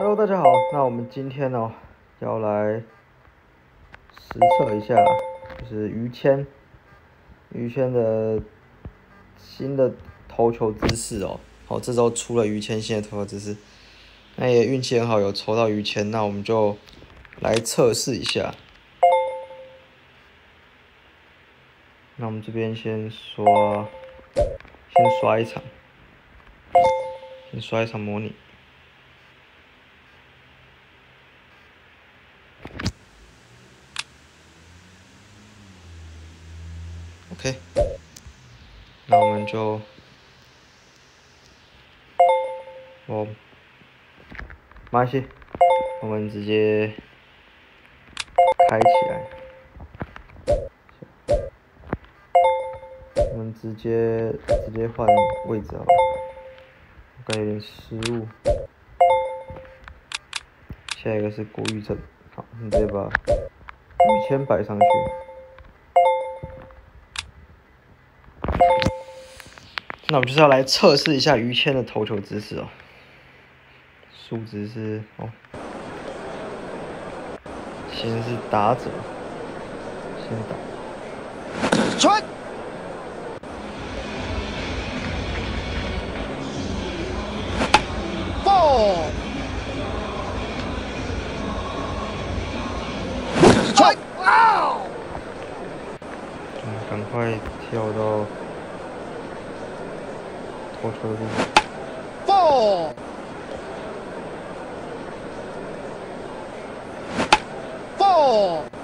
Hello，大家好。那我们今天呢，要来实测一下，就是于谦，于谦的新的投球姿势哦。好，这周出了于谦新的投球姿势，那也运气很好，有抽到于谦，那我们就来测试一下。那我们这边先刷，先刷一场，先刷一场模拟。OK，那我们就，我，没关系，我们直接开起来，我们直接直接换位置啊，我感觉有点失误，下一个是郭玉正，好，你直接把五千摆上去。那我们就是要来测试一下于谦的投球姿势哦，数值是哦，先是打者，先打，传，爆，传，啊！嗯，赶快跳到。投球的地方。爆！爆！